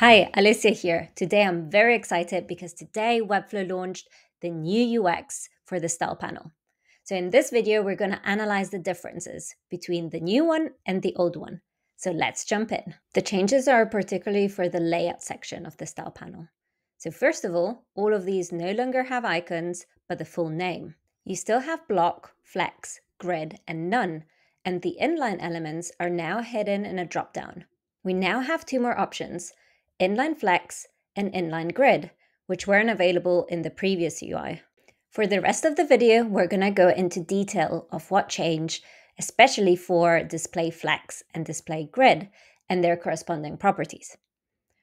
Hi, Alessia here. Today I'm very excited because today Webflow launched the new UX for the style panel. So in this video, we're going to analyze the differences between the new one and the old one. So let's jump in. The changes are particularly for the layout section of the style panel. So first of all, all of these no longer have icons, but the full name. You still have block, flex, grid, and none, and the inline elements are now hidden in a dropdown. We now have two more options, inline flex, and inline grid, which weren't available in the previous UI. For the rest of the video, we're going to go into detail of what changed, especially for display flex and display grid and their corresponding properties.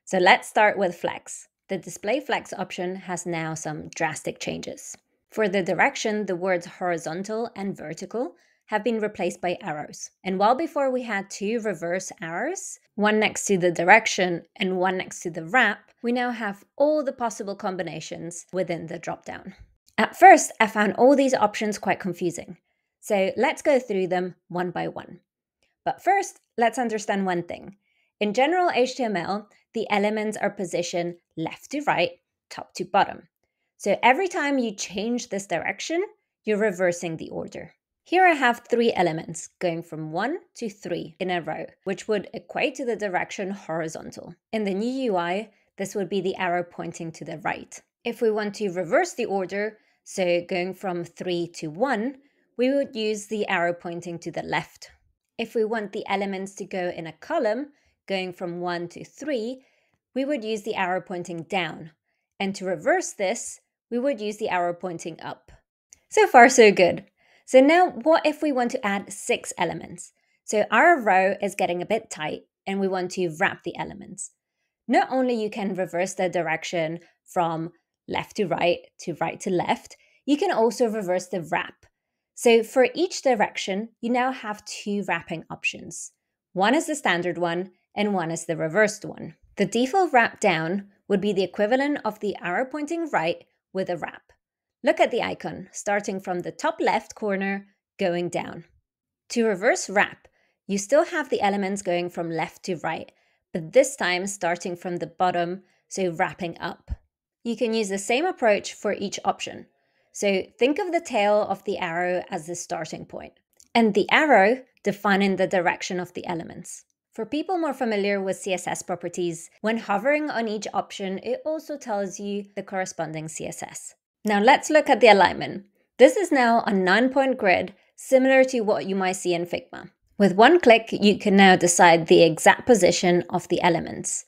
So let's start with flex. The display flex option has now some drastic changes. For the direction, the words horizontal and vertical have been replaced by arrows. And while before we had two reverse arrows, one next to the direction and one next to the wrap, we now have all the possible combinations within the dropdown. At first, I found all these options quite confusing. So let's go through them one by one. But first, let's understand one thing. In general HTML, the elements are positioned left to right, top to bottom. So every time you change this direction, you're reversing the order. Here I have three elements going from 1 to 3 in a row, which would equate to the direction horizontal. In the new UI, this would be the arrow pointing to the right. If we want to reverse the order, so going from 3 to 1, we would use the arrow pointing to the left. If we want the elements to go in a column, going from 1 to 3, we would use the arrow pointing down. And to reverse this, we would use the arrow pointing up. So far, so good. So now what if we want to add six elements? So our row is getting a bit tight and we want to wrap the elements. Not only you can reverse the direction from left to right to right to left, you can also reverse the wrap. So for each direction, you now have two wrapping options. One is the standard one and one is the reversed one. The default wrap down would be the equivalent of the arrow pointing right with a wrap. Look at the icon, starting from the top left corner, going down. To reverse wrap, you still have the elements going from left to right, but this time starting from the bottom, so wrapping up. You can use the same approach for each option. So think of the tail of the arrow as the starting point, and the arrow defining the direction of the elements. For people more familiar with CSS properties, when hovering on each option, it also tells you the corresponding CSS. Now let's look at the alignment. This is now a nine point grid, similar to what you might see in Figma. With one click, you can now decide the exact position of the elements.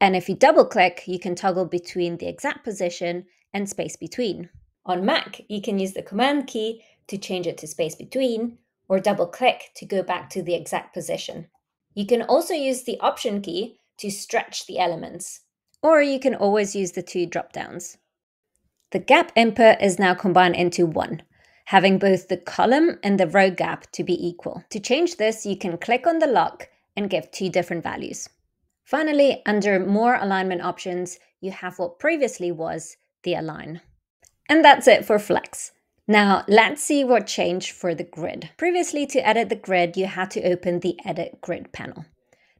And if you double click, you can toggle between the exact position and space between. On Mac, you can use the Command key to change it to space between, or double click to go back to the exact position. You can also use the Option key to stretch the elements, or you can always use the two drop downs. The gap input is now combined into one, having both the column and the row gap to be equal. To change this, you can click on the lock and give two different values. Finally, under more alignment options, you have what previously was the align. And that's it for Flex. Now, let's see what changed for the grid. Previously, to edit the grid, you had to open the Edit Grid panel.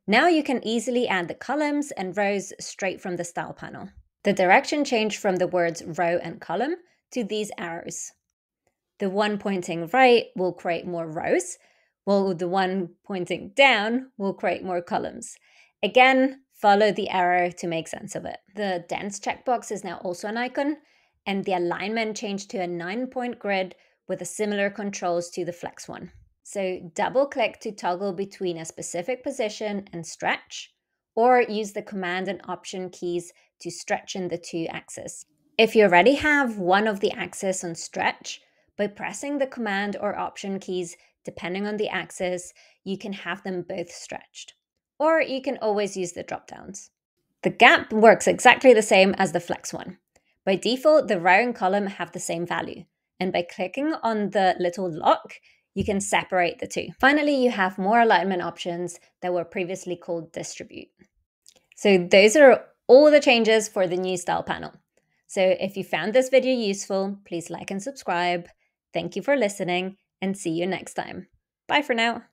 Now you can easily add the columns and rows straight from the Style panel. The direction changed from the words row and column to these arrows. The one pointing right will create more rows, while the one pointing down will create more columns. Again, follow the arrow to make sense of it. The dense checkbox is now also an icon, and the alignment changed to a nine point grid with a similar controls to the flex one. So double click to toggle between a specific position and stretch, or use the command and option keys to stretch in the two axes. If you already have one of the axes on stretch, by pressing the command or option keys, depending on the axis, you can have them both stretched. Or you can always use the drop downs. The gap works exactly the same as the flex one. By default, the row and column have the same value. And by clicking on the little lock, you can separate the two. Finally, you have more alignment options that were previously called distribute. So those are all the changes for the new style panel. So if you found this video useful, please like and subscribe. Thank you for listening and see you next time. Bye for now.